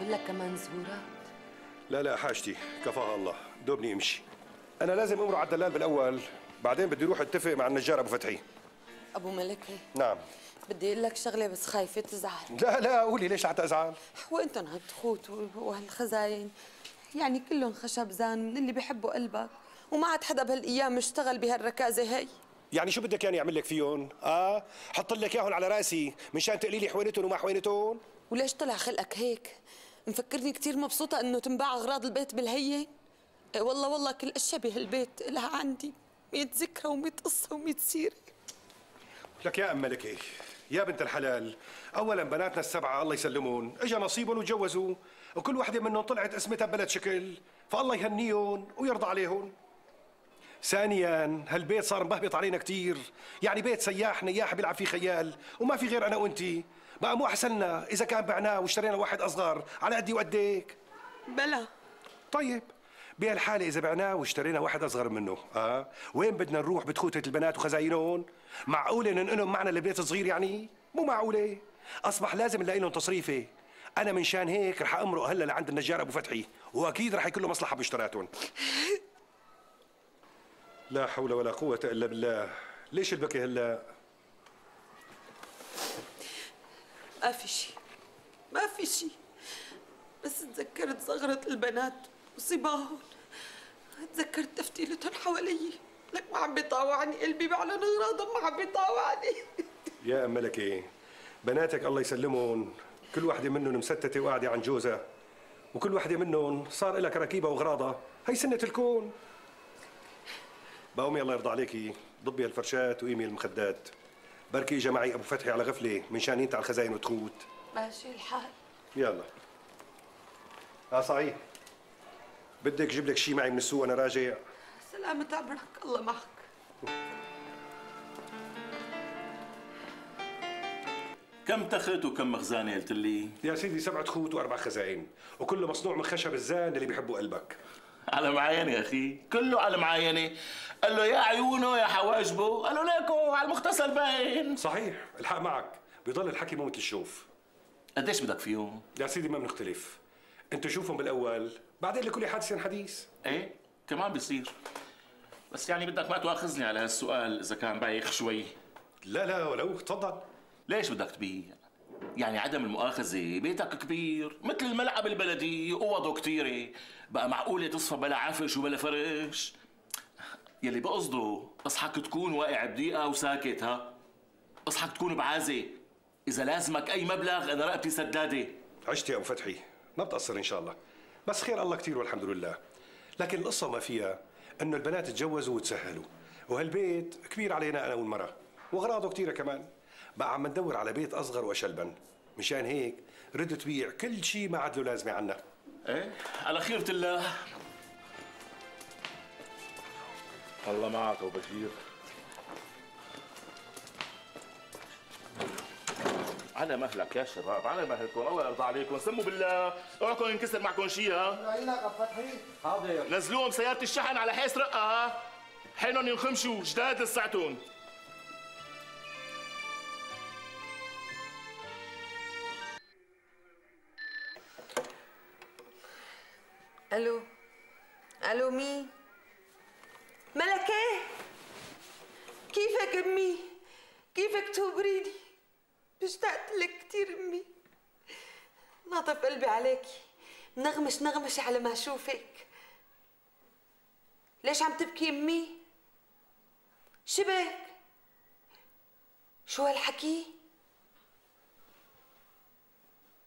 طلب لك كمان زهورات لا لا حاجتي. كفاها الله. دوبني امشي. أنا لازم أمر على الدلال بالأول. بعدين بدي أروح أتفق مع النجار أبو فتحي. أبو ملكي نعم. بدي أقول لك شغلة بس خايفة تزعل. لا لا قولي ليش حتى ازعل وانتن هالتخوت وهالخزاين. يعني كلهم خشب زان من اللي بيحبوا قلبك. وما عاد حدا بهالأيام اشتغل بهالركازة هي. يعني شو بدك يعني أعمل لك فيهم؟ آه؟ حط لك إياهم على رأسي مشان تقولي لي حوينتهم وما حوينتهم؟ وليش طلع خلقك هيك؟ مفكرني كثير مبسوطة إنه تنباع أغراض البيت بالهية. إيه والله والله كل اشياء بهالبيت لها عندي. 100 ذكرى و100 قصة و100 سيرة. لك يا أم ملكي يا بنت الحلال. اولا بناتنا السبعة الله يسلمون. اجى نصيبهم وتجوزوا. وكل وحدة منهم طلعت اسمتها ببلد شكل. فالله يهنيهم ويرضى عليهم. ثانيا هالبيت صار مبهبط علينا كثير يعني بيت سياح نياح بيلعب فيه خيال. وما في غير أنا وأنتي. بقى مو احسن لنا إذا كان بعناه واشترينا واحد أصغر على قدي وقديك بلا طيب بهالحالة إذا بعناه واشترينا واحد أصغر منه، آه؟ وين بدنا نروح بتخوتة البنات وخزاينهم؟ معقولة ننقلهم معنا لبيت صغير يعني؟ مو معقولة، أصبح لازم نلاقي لهم تصريفة، أنا من شان هيك رح أمرق هلا لعند النجار أبو فتحي، وأكيد رح يكون له مصلحة باشتراتهم. لا حول ولا قوة إلا بالله، ليش البكي هلا؟ ما في شيء ما في شيء بس تذكرت زغرة البنات وصباهن تذكرت تفتيلتهم حوالي. لك ما عم بيطاوعني قلبي بعلن اغراضهم ما عم بيطاوعني. يا أم ملكي بناتك الله يسلمهم كل وحدة منهم مستتة وقاعدة عن جوزها. وكل وحدة منهم صار لها كراكيبها وغراضها هي سنة الكون. بقومي الله يرضى عليكي. ضبي هالفرشات وقيمي المخدات بركي اجى معي أبو فتحي على غفلة منشان ينتع الخزاين وتخوت. ماشي الحال. يلا. آه صحيح. بدك جيب لك شيء معي من السوق أنا راجع. سلامة عمرك الله معك. كم تخت وكم مخزانة قلت لي؟ يا سيدي سبعة خوت وأربع خزاين. وكله مصنوع من خشب الزان اللي بيحبه قلبك. على معاينة يا أخي. كله على معاينة. قال له يا عيونه يا حواجبه. قال له ليكو على المغتسل باين صحيح. الحق معك. بيضل الحكي مو مثل الشوف. قديش بدك فيهم؟ يا سيدي ما بنختلف. انت شوفهم بالأول بعدين لكل حادث حديث. إيه؟ كمان بيصير بس يعني بدك ما تواخذني على هالسؤال إذا كان بايخ شوي. لا لا ولو تفضل. ليش بدك تبيع؟ يعني عدم المؤاخذة بيتك كبير مثل الملعب البلدي اوضه كثيرة بقى معقولة تصفى بلا عفش وبلا فرش؟ يلي بقصده اصحك تكون واقع بضيقة وساكت ها؟ اصحك تكون بعازة. إذا لازمك أي مبلغ أنا رقبتي سدادة. عشت يا ابو فتحي. ما بتقصر إن شاء الله. بس خير الله كثير والحمد لله. لكن القصة ما فيها إنه البنات تجوزوا وتسهلوا. وهالبيت كبير علينا أنا والمرأة. واغراضه كثيرة كمان. بقى عم ندور على بيت أصغر واشلبن مشان هيك ردت تبيع كل شيء ما عاد له لازمة عنا. إيه؟ على خيرة الله. الله معك أبو بشير. على مهلك يا شباب على مهلكم. الله يرضى عليكم. سموا بالله. اوعكم ينكسر معكم شيء ها؟ عينك فتحي حاضر نزلوهم سيارة الشحن على حيث رقة ها حينهم ينخمشوا جداد لساتهم ألو. ألو مين ملكة كيفك أمي؟ كيفك تخبريني اشتقت لك كثير أمي. ناطف قلبي عليكي نغمش نغمش على ما أشوفك. ليش عم تبكي أمي؟ شبك. شو هالحكي؟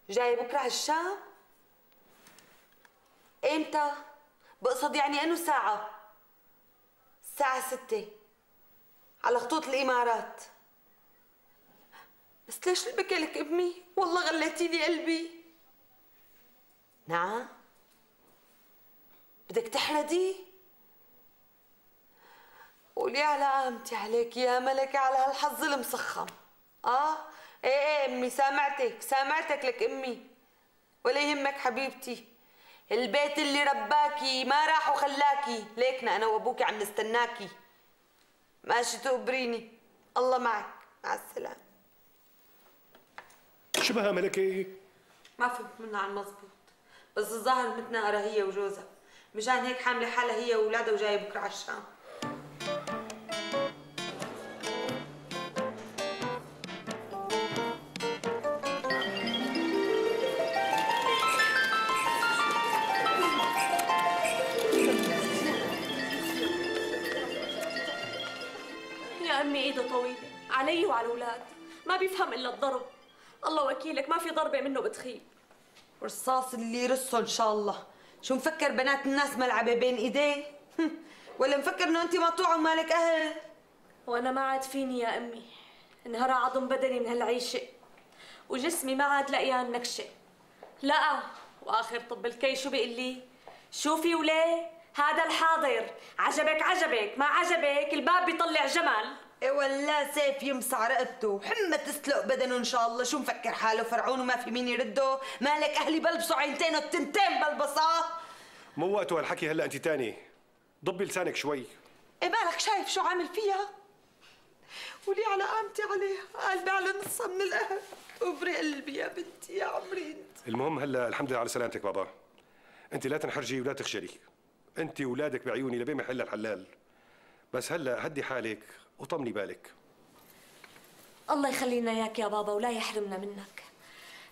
جاي بكرة على الشام؟ إمتى؟ بقصد يعني انه ساعة؟ الساعة ستة. على خطوط الإمارات. بس ليش البكي لك أمي؟ والله غليتي لي قلبي. نعم. بدك تحردي قولي على قامتي عليك يا ملكة على هالحظ المسخم. آه؟ إيه إيه أمي سامعتك سامعتك لك أمي. ولا يهمك حبيبتي. البيت اللي رباكي ما راح وخلاكي. ليكنا أنا وأبوكي عم نستناكي. ماشي تقبريني. الله معك. مع السلامة. شبهها ملكي؟ ما فهمت منها عن مزبوط بس الظاهر متناقرة هي وجوزها. مشان هيك حاملة حالها هي وأولادها وجاية بكرة على الشام. إيده طويلة علي وعلى الأولاد ما بيفهم إلا الضرب. الله وكيلك ما في ضربة منه بتخيب. والرصاص اللي يرصه إن شاء الله. شو مفكر بنات الناس ملعبة بين إيديه؟ ولا مفكر إنه أنت مقطوعة ومالك أهل؟ وأنا ما عاد فيني يا أمي. انهرى عظم بدني من هالعيشة. وجسمي ما عاد لقيان نكشة لا وآخر طب الكي شو بيقول لي؟ شوفي وليه هذا الحاضر. عجبك عجبك. ما عجبك الباب بيطلع جمل إيه ولا سيف يمسع رقبته وحمى تسلق بدنه إن شاء الله. شو مفكر حاله؟ فرعون وما في مين يرده. مالك أهلي بلبسوا عينتين والتنتين بلبصاه مو وقت هالحكي هلا أنت تاني. ضبي لسانك شوي. إيه بالك شايف شو عامل فيها؟ ولي على قامتي عليها. قلبي على نصها من الأهل. وبري قلبي يا بنتي يا عمري أنت. المهم هلا الحمد لله على سلامتك بابا. أنت لا تنحرجي ولا تخجلي. أنت واولادك بعيوني لبين محل الحلال. بس هلا هدي حالك. وطمني بالك. الله يخلينا إياك يا بابا ولا يحرمنا منك.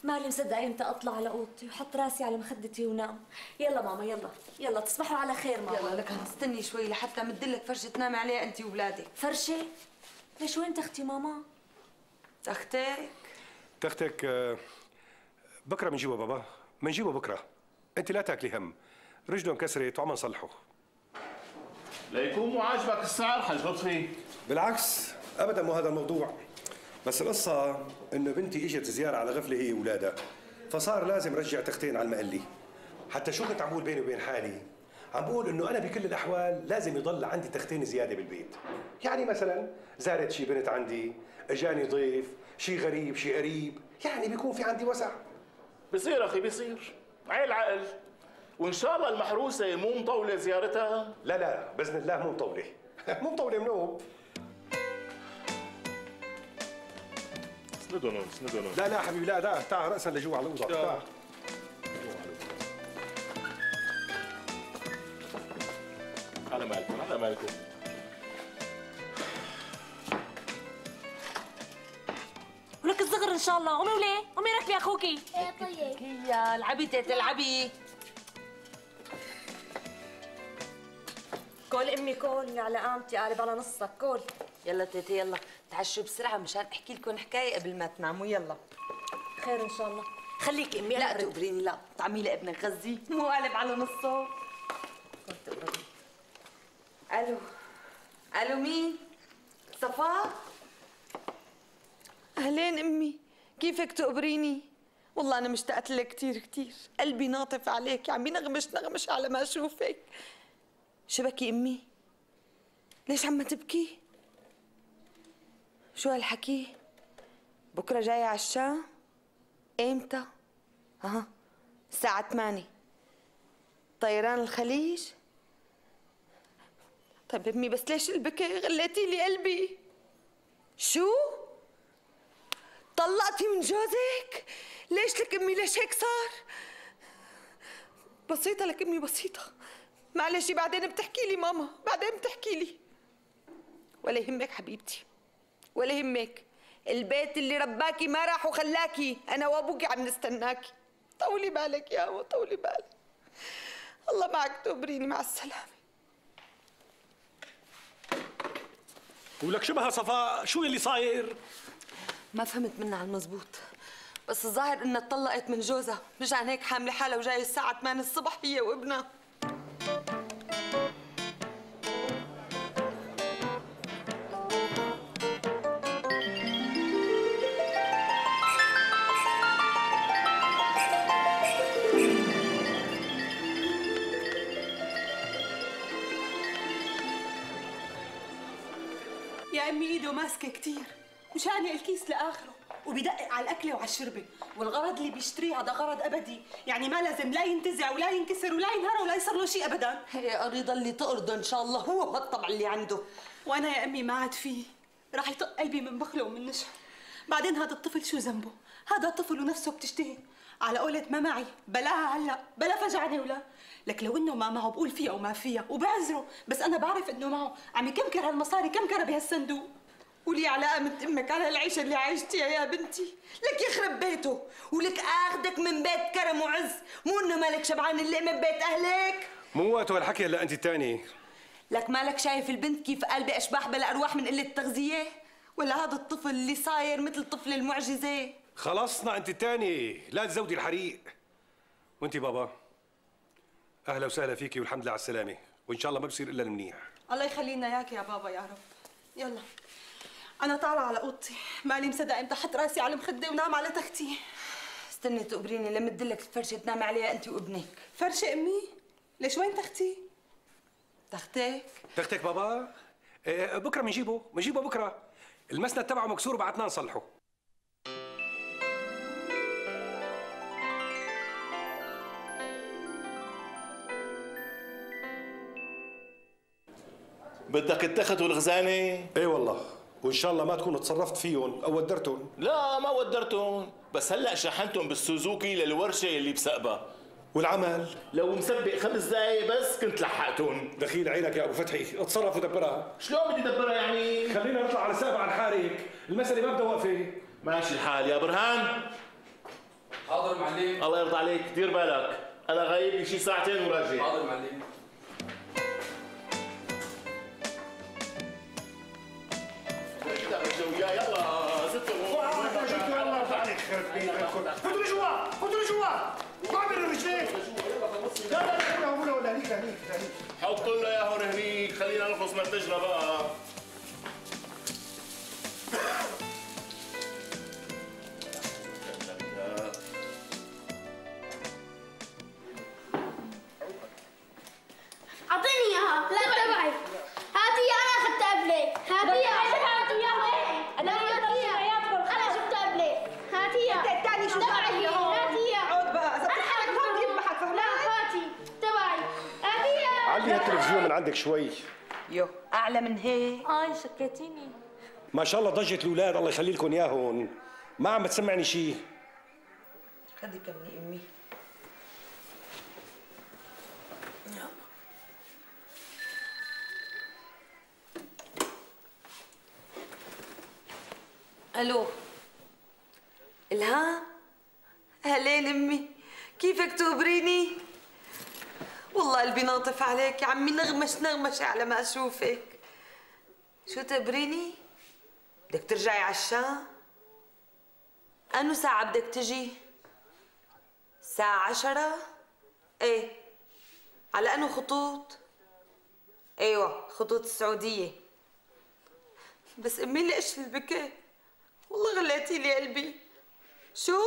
مالي مصدقه إمتى أطلع على أوضتي وحط راسي على مخدتي ونام. يلا ماما يلا. يلا تصبحوا على خير ماما. يلا لك استني شوي لحتى مدلك فرشة تنامي عليها انت واولادك فرشة؟ ليش وين تختي ماما؟ تختك تختك آه، بكرة بنجيبه بابا. بنجيبه بكرة. أنت لا تاكلي هم. رجله انكسرت وعم نصلحه. ليكون مو عاجبك السعر؟ حاج لطفي بالعكس ابدا مو هذا الموضوع. بس القصة إنه بنتي إجت زيارة على غفلة هي واولادها فصار لازم رجع تختين على المقلي. حتى شو كنت عم بقول بيني وبين حالي؟ عم بقول إنه أنا بكل الأحوال لازم يضل عندي تختين زيادة بالبيت. يعني مثلا زارت شي بنت عندي إجاني ضيف شي غريب شي قريب يعني بيكون في عندي وسع. بصير أخي بصير. عيل عقل وإن شاء الله المحروسة مو مطولة زيارتها؟ لا لا بإذن الله مو مطولة. مو مطولة منوب اسندهم اسندهم لا لا حبيبي لا لا تعال رأسا لجوا على الأوضة. تعال. على مالكم على مالكم. ولك الصغر إن شاء الله. قومي وليه قومي ركبي أخوكي. إيه طيب. هي العبي تيت العبي كول أمي كول على قامتي قالب على نصك كول. يلا تيتي يلا. تعشوا بسرعة مشان احكي لكم حكاية قبل ما تناموا. يلا. خير إن شاء الله. خليكي أمي لا. تقبريني لا. طعمي لابنك غزي. مو قالب على نصه. ألو. ألو مين؟ صفاء أهلين أمي. كيفك تقبريني؟ والله أنا مشتاقت لك كثير كثير قلبي ناطف عليك. عم بينغمش نغمش على ما أشوفك. شبكي أمي. ليش عم تبكي؟ شو هالحكي؟ بكرة جاية على الشام إمتى؟ ها الساعة 8 طيران الخليج؟ طيب أمي بس ليش البكي غليتي لي قلبي؟ شو؟ طلقتي من جوزك؟ ليش لك أمي؟ ليش هيك صار؟ بسيطة لك أمي بسيطة. معلش بعدين بتحكي لي ماما بعدين بتحكي لي. ولا يهمك حبيبتي. ولا يهمك. البيت اللي رباكي ما راح وخلاكي أنا وأبوكي عم نستناكي. طولي بالك يا أبو طولي بالك. الله معك تقبريني مع السلامة. ولك شبه صفاء شو اللي صاير؟ ما فهمت منها على المزبوط. بس الظاهر إنها اتطلقت من جوزها مشان هيك حاملة حالها وجاية الساعة 8 الصبح هي وابنها. ماسكه كتير. مشان الكيس لآخره وبدقق على الأكلة وعلى الشربة. والغرض اللي بيشتريه هذا غرض أبدي. يعني ما لازم لا ينتزع ولا ينكسر ولا ينهار ولا يصير له شيء ابدا. هي قريضة اللي تقرضه إن شاء الله. هو هالطبع اللي عنده. وأنا يا أمي ما عاد فيه راح يطق قلبي من بخله ومن نشأ. بعدين هذا الطفل شو ذنبه؟ هذا طفل ونفسه بتشتهي. على قولة ما معي بلاها هلا بلا فجعني ولا. لك لو إنه ما معه بقول فيها وما فيها وبعذره. بس أنا بعرف إنه معه. عم يكمكر هالمصاري كمكره بهالصندوق. قولي على قامة أمك على العيشه اللي عايشتيها يا بنتي. لك يخرب بيته ولك آخدك من بيت كرم وعز. مو إنه مالك شبعان اللقمه ببيت أهلك؟ مو وقت هالحكي هلا أنت الثاني لك مالك شايف البنت كيف قلبي أشباح بلا أرواح من قلة التغذيه ولا هذا الطفل اللي صاير مثل طفل المعجزة؟ خلصنا أنت الثاني لا تزودي الحريق. وأنت بابا أهلا وسهلا فيكي والحمد لله على السلامة. وإن شاء الله ما بصير إلا المنيح الله يخلينا إياك يا بابا يا رب. يلا. أنا طالعة على أوضتي. مالي مصدق إمتى حط رأسي على المخده ونام على تختي. استني تقبريني. لما ادلك الفرشه تنامي عليها أنت وابنك. فرشة أمي؟ ليش وين تختي؟ تختك. تختك بابا؟ إيه بكرة بنجيبه بنجيبه بكرة. المسند تبعه مكسور وبعتنا نصلحه بدك اتخذوا الخزانه إيه والله. وإن شاء الله ما تكونوا تصرفت فيهم أو ودرتهم. لا ما ودرتهم. بس هلأ شحنتهم بالسوزوكي للورشة اللي بسقبها. والعمل؟ لو مسبق خمس دقايق بس كنت لحقتهم. دخيل عينك يا أبو فتحي. اتصرف ودبرها. شلون بدي أدبرها يعني؟ خلينا نطلع على سابع على الحارك المسألة ما بدها وقفة. ماشي الحال يا برهان. حاضر معلم. الله يرضى عليك. دير بالك. أنا غايب لي شي ساعتين وراجع. حاضر معلم. فوتوا لجوا فوتوا لجوا وعمل الرجلين لا لا لا ولا ولا هنيك هنيك هنيك حط لنا اياها هون هنيك خلينا نخلص منتجنا بقى. عندك شوي. يو أعلى من هيك. آي شكيتيني. ما شاء الله ضجة الأولاد الله يخلي لكم إياهم. ما عم بتسمعني شيء خدي كمي أمي. ألو. إلهام؟ هلين أمي. كيفك تخبريني والله قلبي ناطف عليك يا عمي نغمش نغمش على ما أشوفك شو تخبريني بدك ترجعي على الشام أنو ساعة بدك تجي؟ الساعة عشرة؟ إيه على أنو خطوط؟ أيوه خطوط السعودية بس أمي ليش البكاء؟ والله غليتي لي قلبي شو؟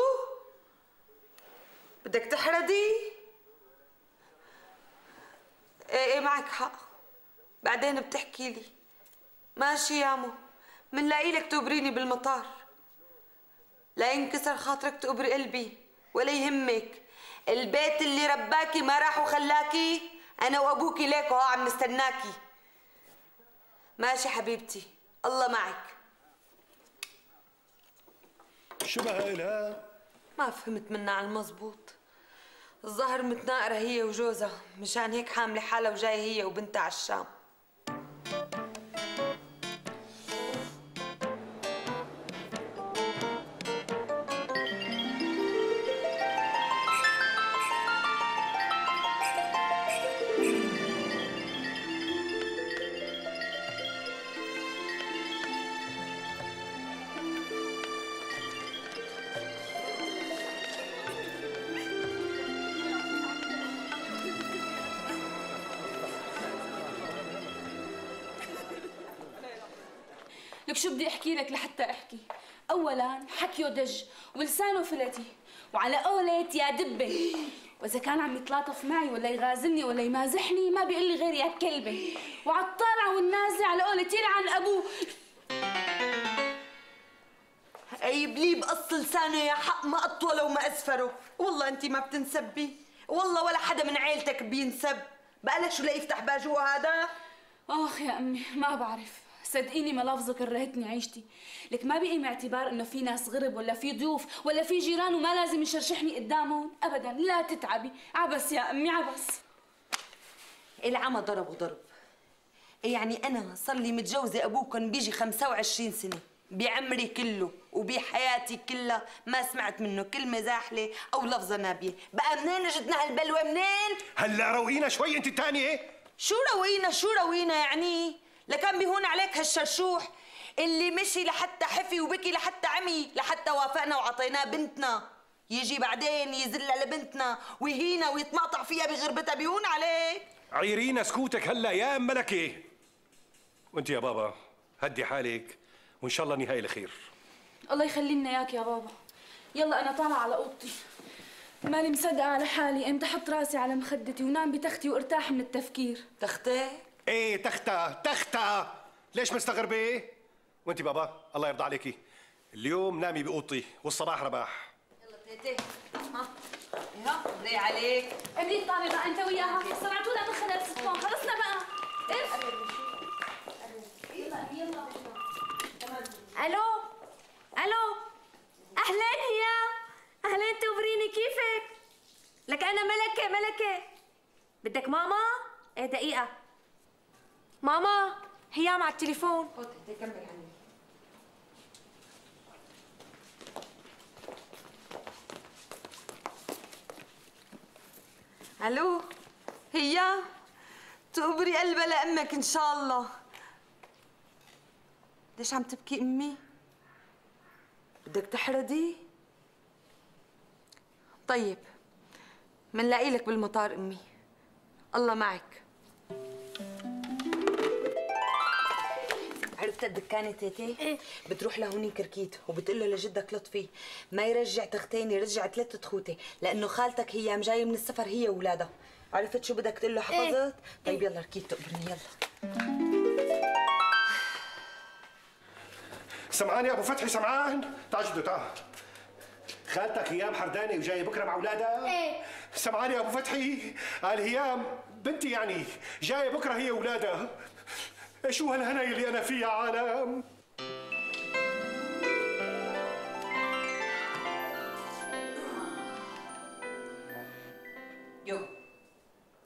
بدك تحردي؟ إيه إيه معك حق. بعدين بتحكي لي. ماشي يا مو. منلاقي لك تبريني بالمطار. لا ينكسر خاطرك تقبري قلبي ولا يهمك. البيت اللي رباكي ما راح وخلاكي أنا وأبوكي ليك وهو عم نستناكي. ماشي حبيبتي. الله معك. شو إلها؟ ما فهمت منها على المزبوط. الظهر متناقرة هي وجوزها مشان هيك حاملة حالها وجاية هي وبنتها على بدي أحكي لك لحتى أحكي. اولا حكيه دج ولسانه فلتي. وعلى قولة يا دبة. وإذا كان عم يتلاطف معي ولا يغازلني ولا يمازحني ما بيقول لي غير يا كلبة. وعلى الطالع والنازل على قولة يلعن ابوه عيب لي بقص لسانه يا حق ما اطوله وما أسفره. والله انت ما بتنسبي. والله ولا حدا من عيلتك بينسب. بقى شو لا يفتح باجوه هذا؟ أخ يا أمي ما بعرف. صدقيني ملافظه كرهتني عيشتي. لك ما بقي معتبار إنه في ناس غرب ولا في ضيوف ولا في جيران وما لازم يشرشحني قدامهم. ابدا لا تتعبي. عبس يا أمي عبس. العمى ضرب وضرب. يعني أنا صار لي متجوزة ابوكم بيجي 25 سنة بعمري كله وبحياتي كلها. ما سمعت منه كلمة زاحلة أو لفظة نابية. بقى منين جدنا هالبلوى؟ منين؟ هلا روقينا شوي. أنت الثانية شو روينا شو روينا يعني؟ لكان بيهون عليك هالشرشوح اللي مشي لحتى حفي وبكي لحتى عمي لحتى وافقنا وعطيناه بنتنا. يجي بعدين يذل لبنتنا ويهينا ويتمقطع فيها بغربتها. بيهون عليك. عيرينا سكوتك هلا يا أم ملكة. وأنت يا بابا هدي حالك وإن شاء الله نهاية الخير. الله يخلي لنا إياك يا بابا. يلا أنا طالعة على أوضتي. مالي مصدقة على حالي. إمتى أحط راسي على مخدتي ونام بتختي وارتاح من التفكير. تختي؟ إيه تختة تختة ليش مستغربة؟ وانت بابا الله يرضى عليكي. اليوم نامي بأوضتي والصباح رباح. يلا تيتي ها. ها عليك. ابني طالع بقى أنت وياها. صنعتونا مخنا بستون خلصنا بقى. إف. ألو؟ ألو؟ أهلين هي أهلين تخبريني كيفك؟ لك أنا ملكة ملكة. بدك ماما؟ إيه دقيقة. ماما هي على التليفون. عني ألو هي؟ تقبري قلبها لامك إن شاء الله. ليش عم تبكي أمي؟ بدك تحردي طيب منلاقي لك بالمطار أمي. الله معك. عرفت الدكانة تيتي؟ إيه. بتروح لهونيك كركيت وبتقول له لجدك لطفي ما يرجع تختين يرجع ثلاث تخوته لأنه خالتك هي عم جاية من السفر هي وولادها عرفت شو بدك تقول له حفظت؟ طيب يلا ركيت تقبرني يلا سمعان يا أبو فتحي سمعان تعال جدو تعال خالتك هيام حرداني وجاي بكرة مع أولادها؟ إيه. سمعان يا أبو فتحي قال هيام بنتي يعني جاية بكرة هي واولادها شو هالهنا اللي أنا فيه يا عالم؟ يو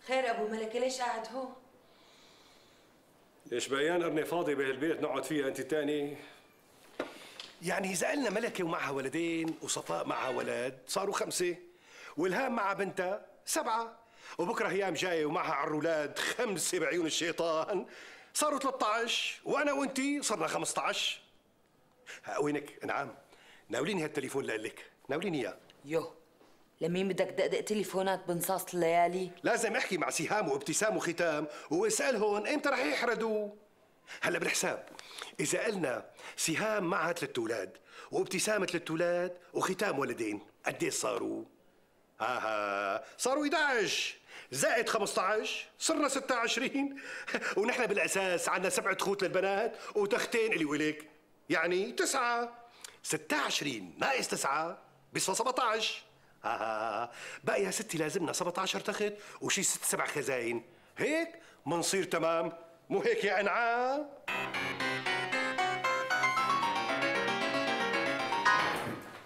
خير أبو ملكه ليش قاعد هون؟ ليش بيان قرني فاضي بهالبيت نقعد فيها أنت الثاني يعني إذا قلنا ملكة ومعها ولدين وصفاء معها ولد صاروا خمسة. والهام مع بنتها سبعة. وبكرة هيام جاية ومعها على الأولاد خمسة بعيون الشيطان. صاروا 13 وأنا وأنتي صرنا 15 ها وينك؟ انعام ناوليني هالتليفون لك. ناوليني إياه. يو لمين بدك دقدق تليفونات بنصاص الليالي؟ لازم أحكي مع سهام وابتسام وختام. واسالهم إمتى رح يحردوا؟ هلا بالحساب. إذا قلنا سهام معها ثلاث أولاد وابتسام ثلاث أولاد وختام ولدين قديش صاروا؟ ها ها. صاروا 11 زائد 15 صرنا 26 ونحن بالأساس عندنا سبعة خوت للبنات وتختين الي ولك يعني تسعة. 26 ناقص تسعة بيصفى 17 ها ها بقى يا ستي لازمنا 17 تخت وشي ست سبع خزاين. هيك منصير تمام. مو هيك يا أنعام؟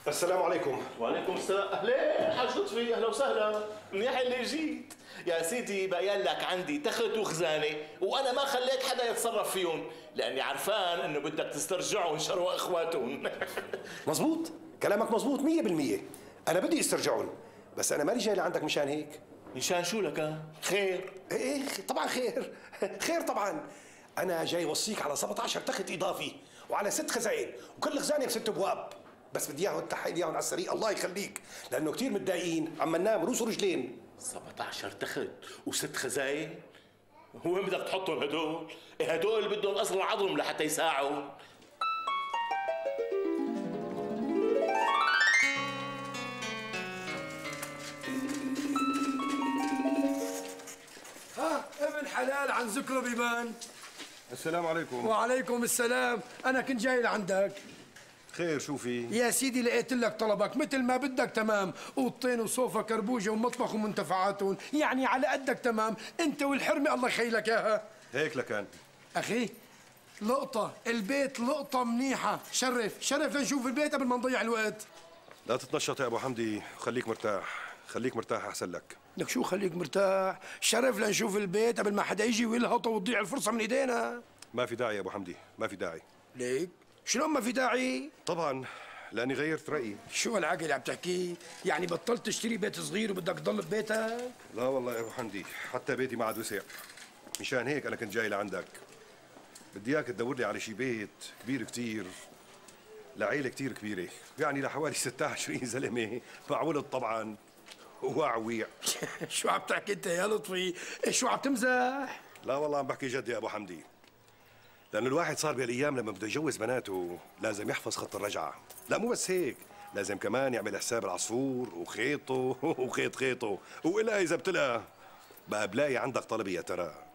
السلام عليكم. وعليكم السلام. اهلين حاج لطفي أهلا وسهلا. منيح اللي جيت. يا سيدي بقيان لك عندي تخت وخزانة وأنا ما خليت حدا يتصرف فيهم لأني عرفان إنه بدك تسترجعهم شروا اخواتهم مزبوط كلامك مزبوط مية بالمية. أنا بدي استرجعهم بس أنا مالي جاي لعندك مشان هيك. مشان شو لك؟ خير. إيه طبعا خير. خير طبعا. أنا جاي وصيك على 17 تخت إضافي وعلى ست خزاين وكل خزانة بست أبواب. بس بدي إياهم تحيل إياهم على السريع. الله يخليك. لأنه كثير متضايقين. عم ننام روس ورجلين. 17 تخت وست خزاين. وين بدك تحطهم هدول؟ إيه هدول بدهم اصل العظم لحتى يساعوا. ها ابن حلال عن ذكره بيبان. السلام عليكم. وعليكم السلام. أنا كنت جاي لعندك. خير شو في؟ يا سيدي لقيت لك طلبك مثل ما بدك تمام. أوضتين وصوفة كربوجة ومطبخ ومنتفعاتهم. يعني على قدك تمام. أنت والحرمة الله يخيلك اياها هيك لكان أخي لقطة. البيت لقطة منيحة. شرف. شرف لنشوف البيت قبل ما نضيع الوقت. لا تتنشط يا أبو حمدي. خليك مرتاح. خليك مرتاح أحسن لك. لك شو خليك مرتاح؟ شرف لنشوف البيت قبل ما حدا يجي ويلهط وتضيع الفرصة من إيدينا. ما في داعي يا أبو حمدي. ما في داعي. ليك. شلون ما في داعي؟ طبعا لأني غيرت رأيي. شو هالعقل اللي عم تحكيه يعني بطلت تشتري بيت صغير وبدك تضل ببيتك؟ لا والله يا أبو حمدي حتى بيتي ما عاد وسع. مشان هيك أنا كنت جاي لعندك. بدي إياك تدور لي على شي بيت كبير كتير لعيلة كتير كبيرة. يعني لحوالي 26 زلمة مع ولد طبعا وعويع شو عم تحكي أنت يا لطفي؟ شو عم تمزح؟ لا والله عم بحكي جد يا أبو حمدي. لأنه الواحد صار بهالأيام لما بده يجوز بناته لازم يحفظ خط الرجعة. لا مو بس هيك. لازم كمان يعمل حساب العصفور وخيطه وخيط خيطه. وإلا إذا ابتلى بقى بلاقي عندك طلب يا ترى.